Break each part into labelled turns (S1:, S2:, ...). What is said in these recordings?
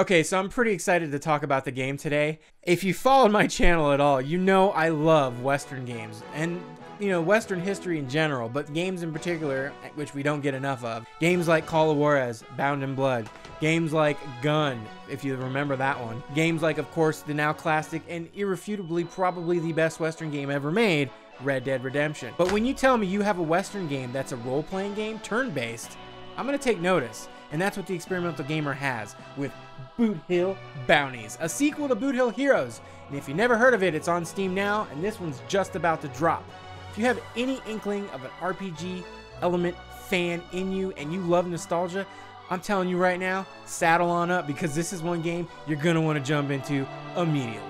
S1: Okay, so I'm pretty excited to talk about the game today. If you followed my channel at all, you know I love Western games and, you know, Western history in general, but games in particular, which we don't get enough of. Games like Call of Juarez, Bound in Blood, games like Gun, if you remember that one. Games like, of course, the now classic and irrefutably probably the best Western game ever made, Red Dead Redemption. But when you tell me you have a Western game that's a role playing game, turn based, I'm gonna take notice. And that's what the experimental gamer has with Boot Hill Bounties, a sequel to Boot Hill Heroes. And if you never heard of it, it's on Steam now, and this one's just about to drop. If you have any inkling of an RPG element fan in you and you love nostalgia, I'm telling you right now, saddle on up because this is one game you're gonna want to jump into immediately.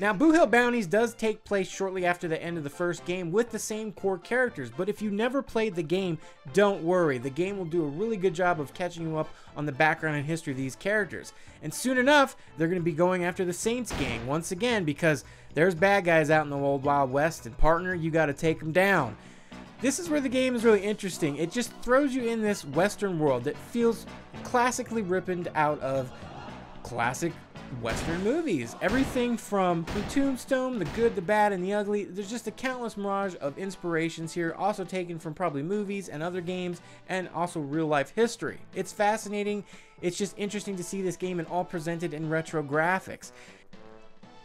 S1: Now, Boot Hill Bounties does take place shortly after the end of the first game with the same core characters, but if you never played the game, don't worry. The game will do a really good job of catching you up on the background and history of these characters. And soon enough, they're going to be going after the Saints gang once again because there's bad guys out in the old Wild West, and partner, you got to take them down. This is where the game is really interesting. It just throws you in this Western world that feels classically ripped out of classic Western movies. Everything from the Tombstone, the good, the bad, and the ugly. There's just a countless mirage of inspirations here, also taken from probably movies and other games, and also real life history. It's fascinating. It's just interesting to see this game and all presented in retro graphics.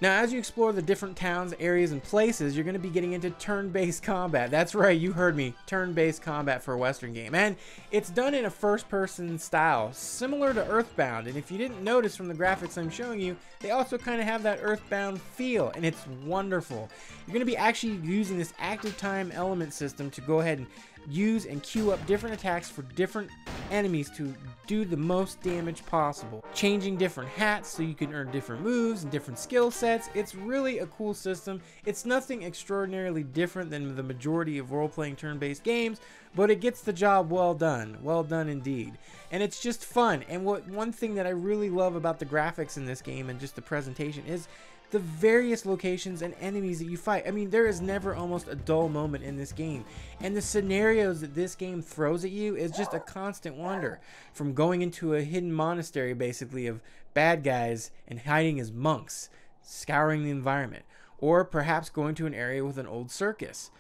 S1: Now, as you explore the different towns, areas, and places, you're going to be getting into turn-based combat. That's right, you heard me. Turn-based combat for a Western game. And it's done in a first-person style, similar to Earthbound. And if you didn't notice from the graphics I'm showing you, they also kind of have that Earthbound feel, and it's wonderful. You're going to be actually using this active time element system to go ahead and use and queue up different attacks for different enemies to do the most damage possible. Changing different hats so you can earn different moves and different skill sets. It's really a cool system. It's nothing extraordinarily different than the majority of role-playing turn-based games, but it gets the job well done. Well done indeed. And it's just fun. And what one thing that I really love about the graphics in this game and just the presentation is the various locations and enemies that you fight. I mean, there is never almost a dull moment in this game. And the scenarios that this game throws at you is just a constant wonder. From going into a hidden monastery, basically, of bad guys and hiding as monks, scouring the environment, or perhaps going to an area with an old circus.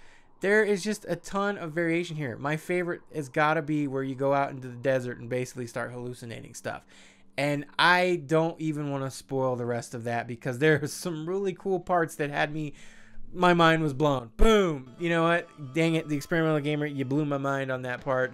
S1: There is just a ton of variation here. My favorite has got to be where you go out into the desert and basically start hallucinating stuff. And I don't even want to spoil the rest of that because there are some really cool parts that had me my mind was blown. Boom. You know what? Dang it, the experimental gamer, you blew my mind on that part.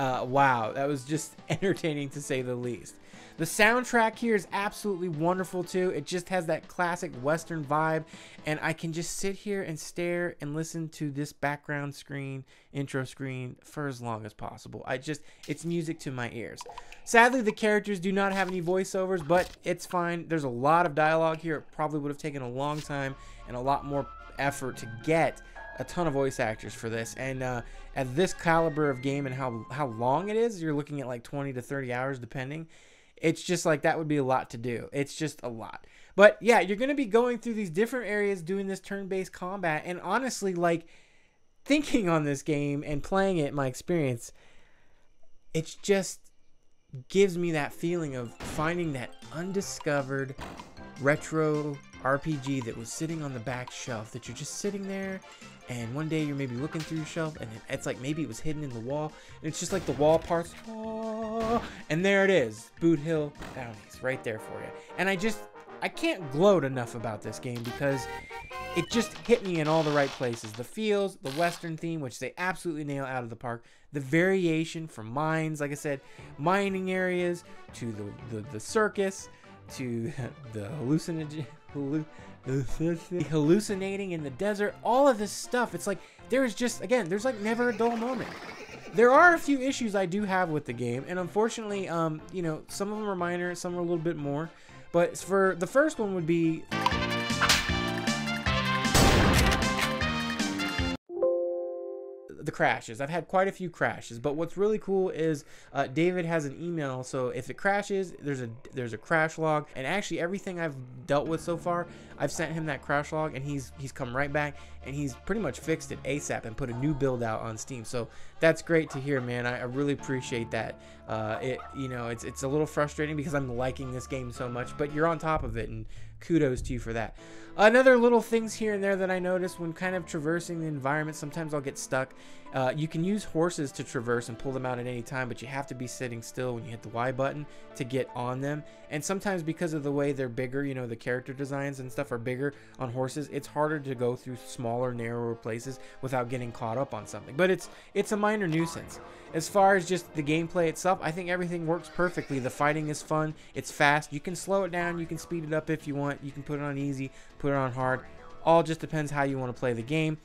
S1: Uh, wow, that was just entertaining to say the least. The soundtrack here is absolutely wonderful too. It just has that classic Western vibe, and I can just sit here and stare and listen to this background screen, intro screen, for as long as possible. I just, it's music to my ears. Sadly, the characters do not have any voiceovers, but it's fine. There's a lot of dialogue here. It probably would have taken a long time and a lot more effort to get a ton of voice actors for this and uh, at this caliber of game and how how long it is you're looking at like 20 to 30 hours depending it's just like that would be a lot to do. It's just a lot. But yeah, you're going to be going through these different areas doing this turn-based combat and honestly like thinking on this game and playing it my experience it just gives me that feeling of finding that undiscovered retro RPG that was sitting on the back shelf that you're just sitting there and one day you're maybe looking through your shelf and it's like maybe it was hidden in the wall and it's just like the wall parts oh, and there it is boot hill bounties right there for you and i just i can't gloat enough about this game because it just hit me in all the right places. The feels the western theme which they absolutely nail out of the park the variation from mines like i said mining areas to the the, the circus to the hallucinogen hallucinating in the desert, all of this stuff. It's like there's just again, there's like never a dull moment. There are a few issues I do have with the game, and unfortunately, um, you know, some of them are minor, some are a little bit more. But for the first one would be the crashes. I've had quite a few crashes, but what's really cool is uh, David has an email, so if it crashes, there's a there's a crash log, and actually everything I've dealt with so far, I've sent him that crash log, and he's he's come right back, and he's pretty much fixed it ASAP and put a new build out on Steam. So that's great to hear, man. I, I really appreciate that. Uh, it you know it's it's a little frustrating because I'm liking this game so much, but you're on top of it, and kudos to you for that. Another little things here and there that I notice when kind of traversing the environment, sometimes I'll get stuck. Uh, you can use horses to traverse and pull them out at any time, but you have to be sitting still when you hit the Y button to get on them. And sometimes because of the way they're bigger, you know, the character designs and stuff are bigger on horses, it's harder to go through smaller, narrower places without getting caught up on something. But it's it's a minor nuisance. As far as just the gameplay itself, I think everything works perfectly. The fighting is fun. It's fast. You can slow it down. You can speed it up if you want. You can put it on easy, put it on hard. All just depends how you want to play the game.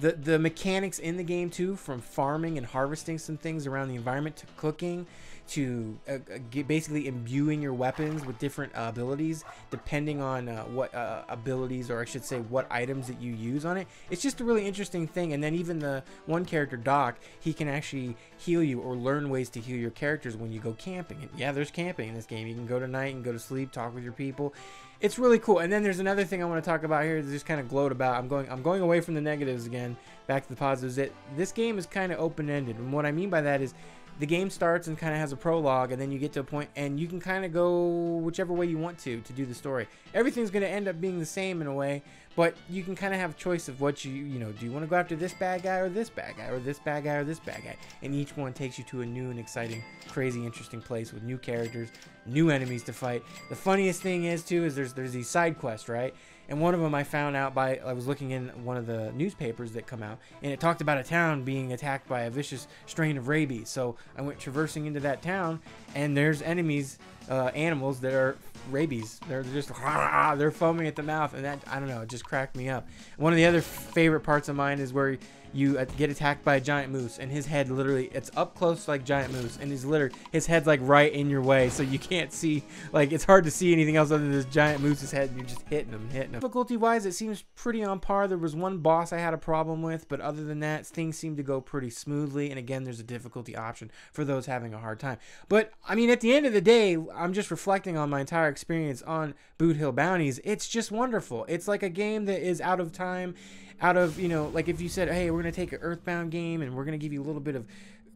S1: The, the mechanics in the game too, from farming and harvesting some things around the environment to cooking to uh, uh basically imbuing your weapons with different uh, abilities depending on uh, what uh, abilities or I should say what items that you use on it. It's just a really interesting thing. And then even the one character Doc, he can actually heal you or learn ways to heal your characters when you go camping. And yeah, there's camping in this game. You can go to night and go to sleep, talk with your people. It's really cool. And then there's another thing I want to talk about here that just kind of gloat about. I'm going I'm going away from the negatives again, back to the positives. That this game is kind of open-ended. And what I mean by that is the game starts and kind of has a prologue and then you get to a point and you can kind of go whichever way you want to to do the story. Everything's going to end up being the same in a way but you can kind of have a choice of what you you know do you want to go after this bad guy or this bad guy or this bad guy or this bad guy? And each one takes you to a new and exciting crazy interesting place with new characters new enemies to fight. The funniest thing is too is there's there's these side quests right? And one of them I found out by I was looking in one of the newspapers that come out, and it talked about a town being attacked by a vicious strain of rabies. So I went traversing into that town, and there's enemies, uh, animals that are rabies. They're just they're foaming at the mouth, and that I don't know, it just cracked me up. One of the other favorite parts of mine is where you uh, get attacked by a giant moose and his head literally it's up close like giant moose and he's literally his head's like right in your way so you can't see like it's hard to see anything else other than this giant moose's head and you're just hitting him hitting him difficulty wise it seems pretty on par there was one boss i had a problem with but other than that things seem to go pretty smoothly and again there's a difficulty option for those having a hard time but i mean at the end of the day i'm just reflecting on my entire experience on boot hill bounties it's just wonderful it's like a game that is out of time out of you know like if you said hey we're gonna take an earthbound game and we're gonna give you a little bit of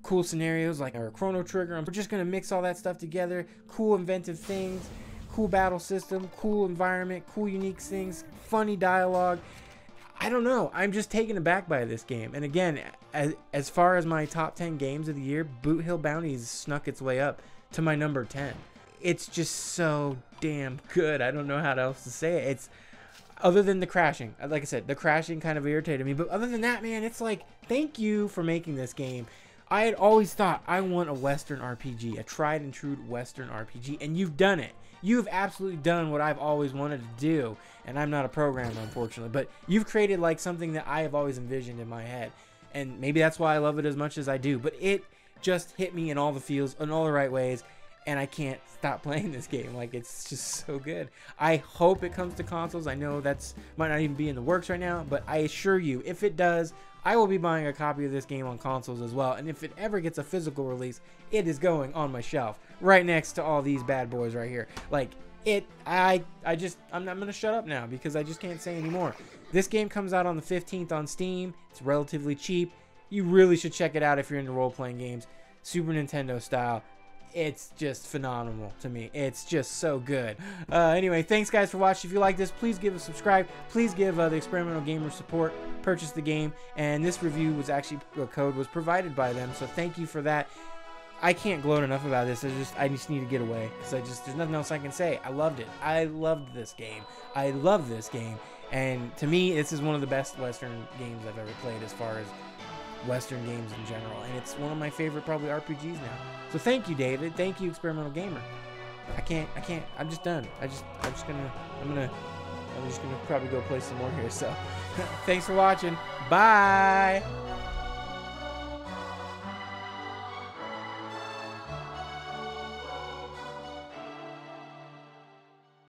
S1: cool scenarios like our chrono trigger we're just gonna mix all that stuff together cool inventive things cool battle system cool environment cool unique things funny dialogue I don't know. I'm just taken aback by this game. And again, as, as far as my top 10 games of the year, Boot Hill Bounties snuck its way up to my number 10. It's just so damn good. I don't know how else to say it. It's other than the crashing. Uh, like I said, the crashing kind of irritated me. But other than that, man, it's like, thank you for making this game. I had always thought I want a Western RPG, a tried and true Western RPG, and you've done it. You've absolutely done what I've always wanted to do, and I'm not a programmer, unfortunately, but you've created like something that I have always envisioned in my head, and maybe that's why I love it as much as I do. But it just hit me in all the feels, in all the right ways, and I can't stop playing this game. Like it's just so good. I hope it comes to consoles. I know that's might not even be in the works right now, but I assure you, if it does, I will be buying a copy of this game on consoles as well. And if it ever gets a physical release, it is going on my shelf right next to all these bad boys right here. Like it, I, I just, I'm, I'm gonna shut up now because I just can't say anymore. This game comes out on the 15th on Steam. It's relatively cheap. You really should check it out if you're into role-playing games, Super Nintendo style it's just phenomenal to me. It's just so good. Uh, anyway, thanks guys for watching. If you like this, please give a subscribe. Please give uh, the Experimental Gamer support. Purchase the game, and this review was actually a code was provided by them. So thank you for that. I can't gloat enough about this. I just I just need to get away because I just there's nothing else I can say. I loved it. I loved this game. I love this game, and to me, this is one of the best Western games I've ever played as far as Western games in general, and it's one of my favorite probably RPGs now. So thank you, David. Thank you, Experimental Gamer. I can't, I can't, I'm just done. I just, I'm just gonna, I'm gonna, I'm just gonna probably go play some more here. So, thanks for watching. Bye.